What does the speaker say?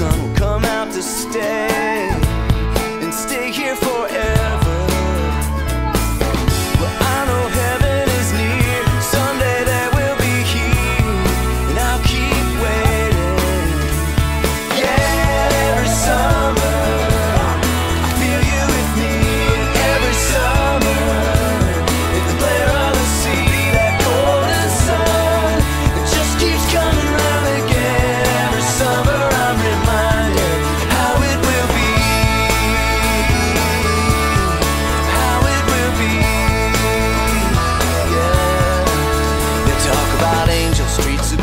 sun will come. 举止